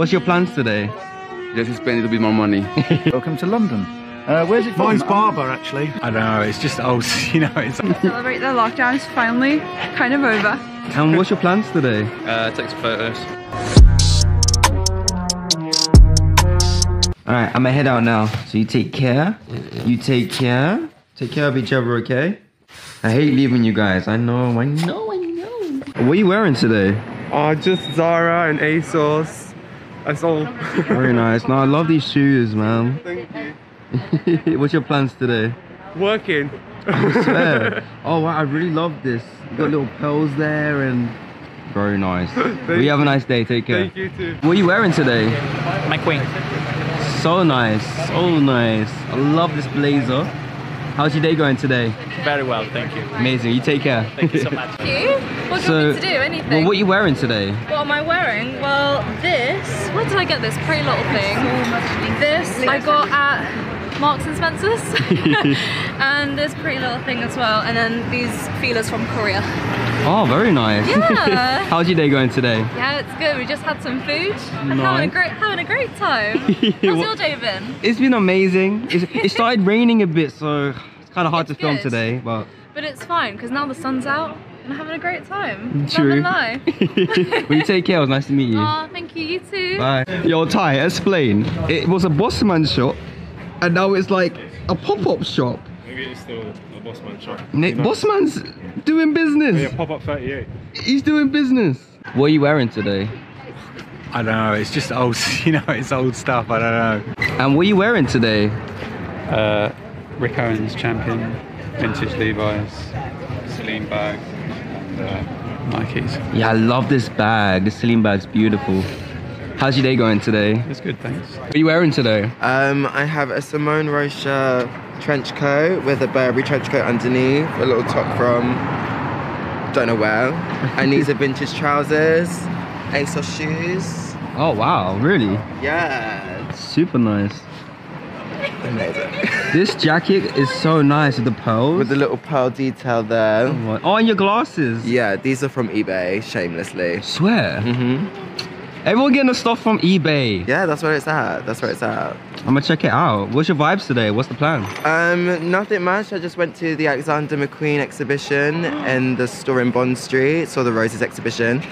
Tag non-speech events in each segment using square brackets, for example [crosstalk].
What's your plans today? Just to spend a little bit more money. [laughs] Welcome to London. Uh, where's it from? Mine's Barbour, actually. I don't know, it's just old, [laughs] you know, it's... Celebrate the lockdown is finally kind of over. And what's your plans today? Uh, take some photos. Alright, I'm gonna head out now. So you take care. You take care. Take care of each other, okay? I hate leaving you guys. I know, I know, I know. What are you wearing today? Oh, just Zara and ASOS. That's all. Very nice. No, I love these shoes, man. Thank you. [laughs] What's your plans today? Working. I swear. Oh, wow, I really love this. You got little pearls there and very nice. [laughs] we have a nice day. Take care. Thank you too. What are you wearing today? My queen. So nice, so nice. I love this blazer. How's your day going today? Very well, thank you. Amazing. You take care. Thank you so [laughs] much. you? What do you So- want me to do? Anything? Well, what are you wearing today? What am I wearing? Well, this. Where did I get this? Pretty little thing. This I got at Marks and Spencer's, [laughs] and this pretty little thing as well. And then these feelers from Korea. Oh, very nice. Yeah. [laughs] How's your day going today? Yeah, it's good. We just had some food. Having a Nice. great, having a great time. [laughs] How's your day been? It's been amazing. It's, it started raining a bit, so it's kind of hard It's to film good. today, but But it's fine because now the sun's out and I'm having a great time. true. Lie. well, you take care. It was nice to meet you. Oh, thank you. You too. Bye. Yo, Ty, explain. It was a Bossman shop, and now it's like a pop-up shop. Maybe it's still a Bossman shop. Nick, Bossman's doing business. Yeah, pop up 38. He's doing business. What are you wearing today? I don't know, it's just old, [laughs] you know, it's old stuff, I don't know. And what are you wearing today? Uh, Rick Owens champion, vintage Levi's, Celine bag, and uh, Nikes. Yeah, I love this bag. This Celine bag's beautiful. How's your day going today? It's good, thanks. What are you wearing today? Um, I have a Simone Rocha trench coat with a Burberry trench coat underneath, a little top from don't know where, and these are vintage trousers, ASOS shoes. Oh wow, really? Yeah, Super nice. amazing. This jacket is so nice with the pearls. With the little pearl detail there. oh, oh, and your glasses. Yeah, these are from eBay, shamelessly. Swear. hmm Everyone getting the stuff from eBay. Yeah, that's where it's at. That's where it's at. I'm gonna check it out. What's your vibes today? What's the plan? Um, nothing much. I just went to the Alexander McQueen exhibition in the store in Bond Street, saw the Roses exhibition,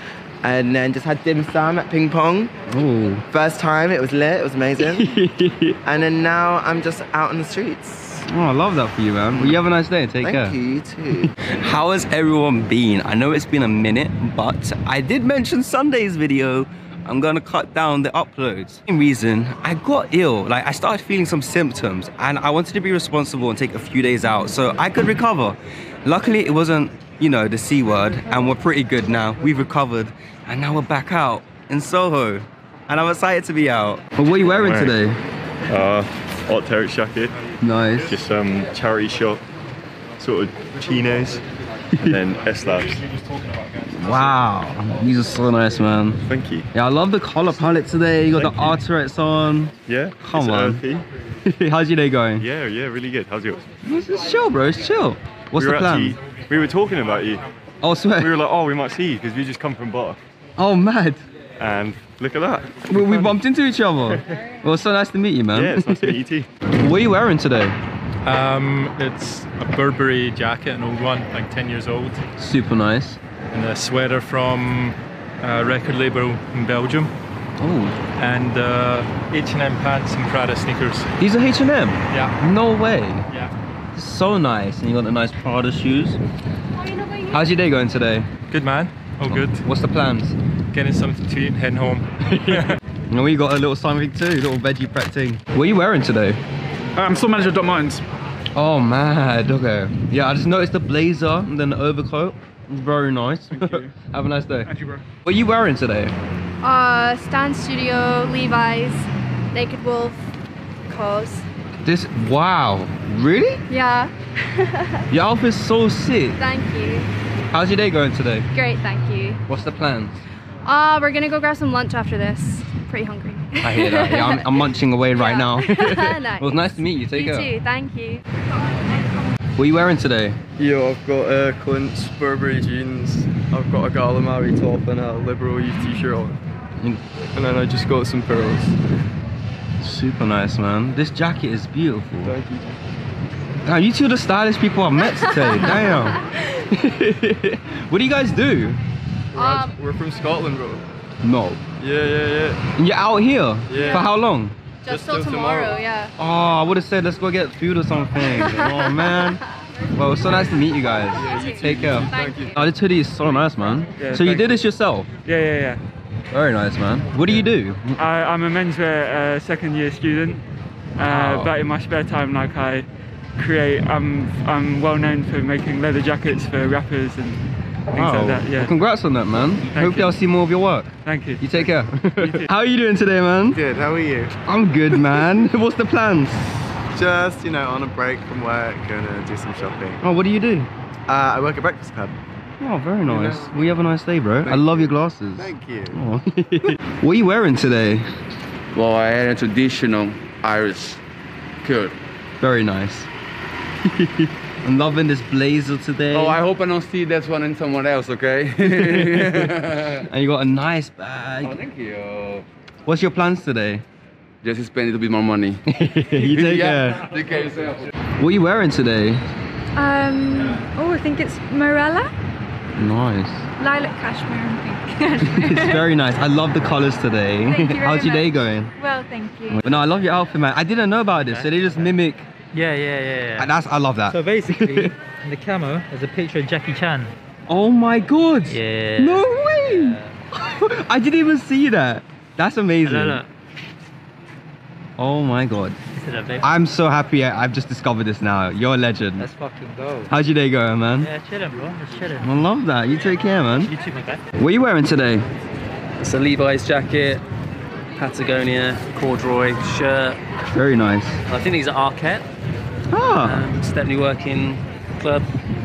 and then just had dim sum at ping pong. Oh. First time, it was lit, it was amazing. [laughs] and then now I'm just out on the streets. Oh, I love that for you, man. Well, you have a nice day. Take Thank care. you, you too. [laughs] How has everyone been? I know it's been a minute, but I did mention Sunday's video. I'm gonna cut down the uploads. Same reason, I got ill. Like I started feeling some symptoms and I wanted to be responsible and take a few days out so I could recover. Luckily it wasn't, you know, the C word and we're pretty good now. We've recovered and now we're back out in Soho. And I'm excited to be out. But what are you wearing Right. today? Uh, hot Terry jacket, Nice. just some charity shop, sort of chinos, and then [laughs] S-Labs. Wow, these are so nice, man. Thank you. Yeah, I love the color palette today. You got Thank the you. Arturets on. Yeah, Come on. [laughs] How's your day going? Yeah, yeah, really good. How's yours? It's, it's chill, bro. It's chill. What's we the plan? actually- we were talking about you. oh, swear. We were like, oh, we might see you because we just come from Bath. oh, mad. And look at that. We, we bumped into each other. well, it's so nice to meet you, man. Yeah, it's nice to meet you too. [laughs] what are you wearing today? Um, it's a Burberry jacket, an old one, like 10 years old, Super nice. And a sweater from a record label in Belgium, Oh, and uh, H&M pants and Prada sneakers. these are H&M. Yeah, No way. yeah. So nice. And you got the nice Prada shoes. How's your day going today? Good man, all good. What's the plans? Getting something to eat and heading home. [laughs] And we got a little something too, little veggie prep thing. What are you wearing today? I'm store manager at Doc Martens. Oh, mad. Okay. Yeah, I just noticed the blazer and then the overcoat. Very nice. [laughs] Have a nice day. Thank you, bro. What are you wearing today? Uh, Stan Studio, Levi's, Naked Wolfe, Cause. This, wow. Really? Yeah, [laughs] Your outfit's so sick. thank you. How's your day going today? Great, thank you. What's the plans? Uh, we're gonna go grab some lunch after this. Pretty hungry. I hear that. Yeah, I'm, I'm munching away right Yeah. now. [laughs] Nice. It was nice to meet you. Take you care. too, thank you. What are you wearing today? Yo, I've got uh, Clint's Burberry jeans. I've got a Gallimari top and a Liberal Youth t-shirt on. and then I just got some pearls. Super nice, man. This jacket is beautiful. Thank you. Damn, you two are the stylish people I've met today. [laughs] Damn. [laughs] what do you guys do? We're, out- we're from Scotland, bro. No. Yeah, yeah, yeah. And you're out here? Yeah. For how long? Just, Just till till tomorrow, tomorrow. yeah. Oh, I would have said let's go get food or something. oh [laughs] man. Well, it's so nice to meet you guys. Take care. Thank you. Oh, this hoodie is so nice, man. Yeah, so you thank did this yourself? Yeah, yeah, yeah. Very nice, man. What do you do? I, I'm a menswear uh, second year student, uh, Wow. but in my spare time, like I create, I'm I'm well known for making leather jackets for rappers and things Wow. like that. Yeah. Well, congrats on that, man. Hopefully you. I'll see more of your work. Thank you. You take care. [laughs] How are you doing today, man? Good, how are you? I'm good, man. [laughs] What's the plans? Just, you know, on a break from work, gonna do some shopping. Oh, what do you do? Uh, I work at Breakfast Club. Oh, very nice. Well, you have a nice day, bro. I Thank love your glasses. Thank you. Oh. [laughs] what are you wearing today? Well, I had a traditional Irish coat. Very nice. I'm loving this blazer today. Oh, I hope I don't see that one in someone else, okay? [laughs] and you got a nice bag. Oh, thank you. What's your plans today? Just spend a little bit more money. [laughs] you take yeah, care. Take care yourself. What are you wearing today? Um, oh, I think it's Morella. Nice. Lilac cashmere and pink. [laughs] it's very nice. I love the colors today. Thank you very How's your day going? Well, thank you. But no, I love your outfit, man. I didn't know about this, so they just mimic. Yeah, yeah, yeah, yeah. And that's I love that. So basically, in the camo, there's a picture of Jackie Chan. Oh my god! Yeah. No way! [laughs] I didn't even see that. That's amazing. Look, look. Oh my god. See that, babe? I'm so happy I've just discovered this now. You're a legend. Let's fucking go. How's your day going, man? Yeah, chilling, bro. Just chilling. I love that. You take care, man. You too, my guy. What are you wearing today? It's a Levi's jacket, Patagonia, corduroy shirt. Very nice. I think these are Arket. Ah. Um, Stepney Working Club.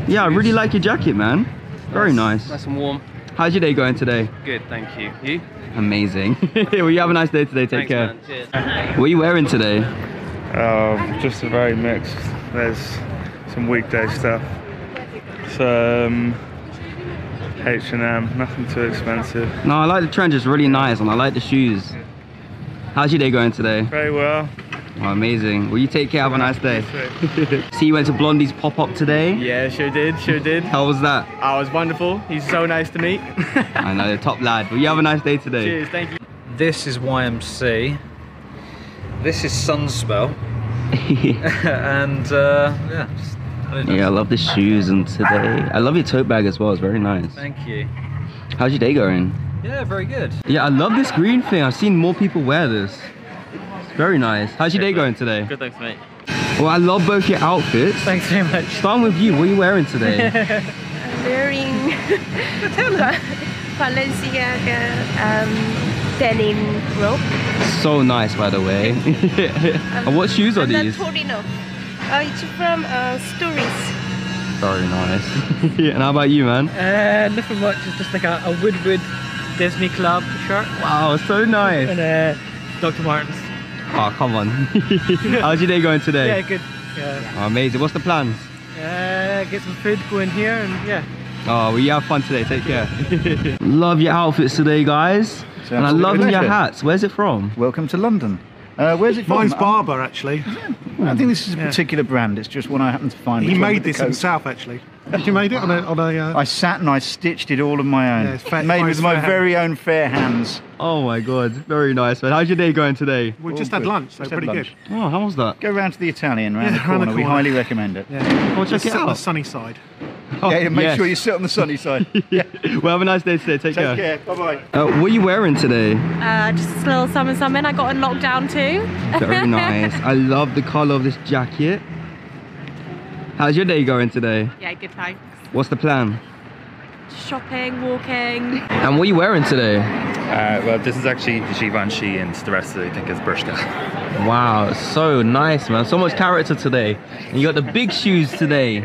Yeah, I really like your jacket, man. Very nice. Nice and warm. How's your day going today? Good, thank you. You? Amazing. [laughs] well, you have a nice day today. Take Thanks, care. man. Cheers. What are you wearing today? Um, just a very mixed. There's some weekday stuff. Some H&M, nothing too expensive. No, I like the trend. It's really nice, and I like the shoes. How's your day going today? Very well. Oh, amazing. Well, you take care. Have a nice day. [laughs] See, you went to Blondie's pop-up today. Yeah, sure did, sure did. How was that? I was wonderful. He's so nice to meet. [laughs] I know, top lad. Well, you have a nice day today. Cheers, thank you. This is YMC. This is Sunspel. [laughs] and uh, yeah, just- I. Yeah, I love the shoes and today. I love your tote bag as well. It's very nice. Thank you. How's your day going? Yeah, very good. Yeah, I love this green thing. I've seen more people wear this. It's very nice. How's your day going today? Good, thanks, mate. Well, I love both your outfits. Thanks very much. Starting with you, what are you wearing today? [laughs] wearing [laughs] Balenciaga um, denim robe. so nice, by the way. [laughs] and what shoes are I'm not these? Torino. Uh, it's from uh, Stories. Very nice. and how about you, man? Uh, nothing much. It's just like a, a Wood Wood Disney Club shirt. Wow, so nice. And uh, Dr. Martens. Oh, come on. [laughs] How's your day going today? Yeah, good. Yeah. Oh, amazing. What's the plans? Uh, get some food, go in here, and yeah. Oh, well, you have fun today. Take care. [laughs] love your outfits today, guys. and I love your hats. Where's it from? Welcome to London. Uh, where's it from? Mine's Barbour, actually. I think this is a Yeah. particular brand. It's just one I happen to find. He Which one made with the this coat? himself, actually. Did you made it on a on a? Uh, I sat and I stitched it all on my own. Yeah, it's fa- made with my fair hand. very own fair hands. Oh my god, very nice, man. How's your day going today? we All just had good. lunch, so Just had pretty lunch. good. Oh, how was that? Go round to the Italian round, Yeah, the, round corner. the We corner. highly recommend it. Yeah. Oh, check Just it sit on the out. sunny side. [laughs] yeah, make yes. sure you sit on the sunny [laughs] side. yeah. Well, have a nice day today. Take, care. Take care. Bye bye. Uh, what are you wearing today? Uh, just a little summer something. I got in lockdown too. Very [laughs] nice. I love the color of this jacket. How's your day going today? yeah, good thanks. What's the plan? Shopping, walking. And what are you wearing today? Uh, well, this is actually the Givenchy, and the rest I think is Bershka. Wow, so nice, man. So much character today. And you got the big shoes today.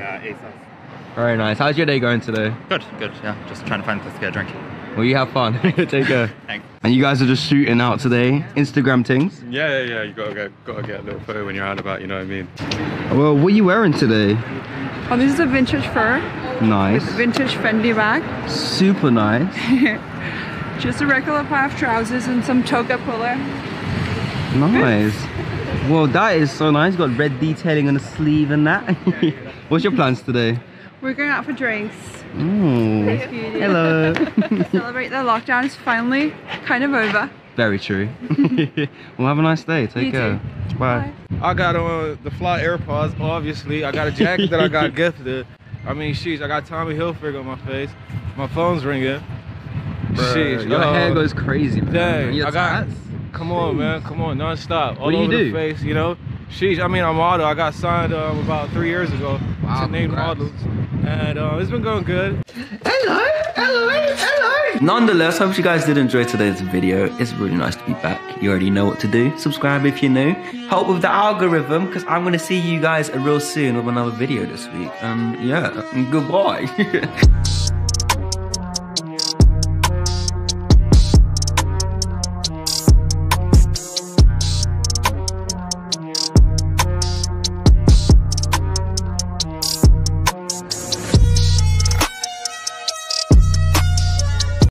Very nice. How's your day going today? Good, good. Yeah, just trying to find a place to get a drink. Well, you have fun. [laughs] Take care. [laughs] Thanks. And you guys are just shooting out today. Instagram things. Yeah, yeah, yeah. You gotta get, gotta get a little photo when you're out about. You know what I mean? Well, what are you wearing today? Oh, this is a vintage fur Nice. with vintage Fendi bag. Super nice. [laughs] Just a regular pair of trousers and some Toga Pulla. Nice. Well, that is so nice. Got red detailing on the sleeve and that. What's your plans today? We're going out for drinks. Mm. Ooh. Hello. [laughs] Celebrate the lockdown is finally kind of over. Very true. [laughs] well, have a nice day. Take You care. Bye. I got on the fly AirPods, obviously. I got a jacket that I got [laughs] gifted. I mean, sheesh, I got Tommy Hilfiger on my face. My phone's ringing. Bruh, Sheesh, your yo. hair goes crazy, man. Dang, Your I got. tats. Come on, man. Come on, non-stop. All What do you over do? the face, you know. Sheesh, I mean, I'm a model. I got signed um, about three years ago Wow, to name congrats. models, and uh, it's been going good. Hello, hello, hello. Nonetheless, I hope you guys did enjoy today's video. It's really nice to be back. You already know what to do. Subscribe if you're new. Help with the algorithm because I'm going to see you guys real soon with another video this week. Um, yeah, goodbye. [laughs]